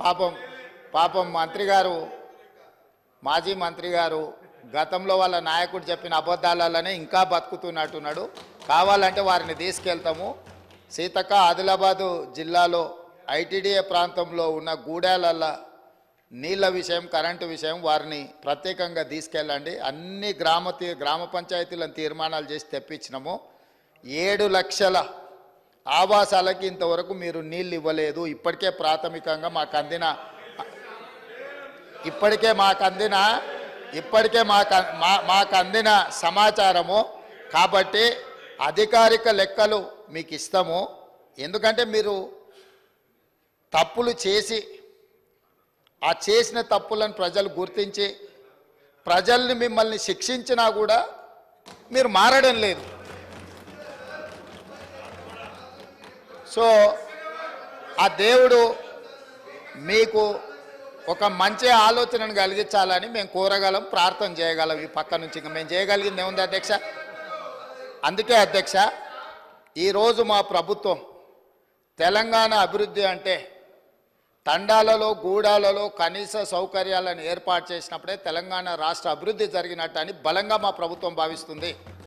పాపం పాపం మంత్రి గారు మాజీ మంత్రి గారు గతంలో వాళ్ళ నాయకుడు చెప్పిన అబద్ధాలనే ఇంకా బతుకుతున్నట్టున్నాడు. కావాలంటే వారిని తీసుకెళ్తాము. సీతక్క ఆదిలాబాదు జిల్లాలో ఐటీడీఏ ప్రాంతంలో ఉన్న గూడాలల్ల నీళ్ళ విషయం కరెంటు విషయం వారిని ప్రత్యేకంగా తీసుకెళ్ళండి. అన్ని గ్రామ తీ- గ్రామ పంచాయతీలను తీర్మానాలు చేసి తెప్పించినాము. ఏడు లక్షల ఆవాసాలకి ఇంతవరకు మీరు నీళ్ళు ఇవ్వలేదు. ఇప్పటికే ప్రాథమికంగా మాకు అందిన ఇప్పటికే మాకు అందిన ఇప్పటికే మాకు మాకు అందిన సమాచారము. కాబట్టి అధికారిక లెక్కలు మీకు ఇస్తాము. ఎందుకంటే మీరు తప్పులు చేసి ఆ చేసిన తప్పులను ప్రజలు గుర్తించి ప్రజల్ని మిమ్మల్ని శిక్షించినా కూడా మీరు మారడం లేదు. సో ఆ దేవుడు మీకు ఒక మంచి ఆలోచనను కలిగించాలని మేము కోరగలం ప్రార్థన చేయగలం ఈ పక్క నుంచి. ఇంకా మేము చేయగలిగింది ఏముంది అధ్యక్ష? అందుకే అధ్యక్ష ఈరోజు మా ప్రభుత్వం తెలంగాణ అభివృద్ధి అంటే తండాలలో గూడాలలో కనీస సౌకర్యాలను ఏర్పాటు చేసినప్పుడే తెలంగాణ రాష్ట్ర అభివృద్ధి జరిగినట్టు అని బలంగా మా ప్రభుత్వం భావిస్తుంది.